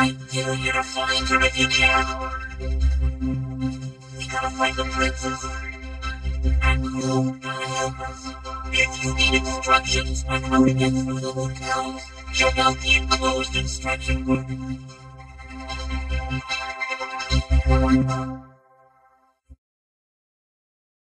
us over for a you you her if you can. We gotta find the princess. And who gotta help us? If you need instructions on how to get through the hotels, check out the enclosed instruction book.